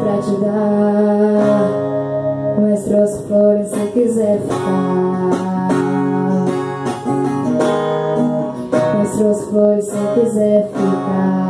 pra te dar Mas trouxe flores se quiser ficar. Mas trouxe flores se quiser ficar.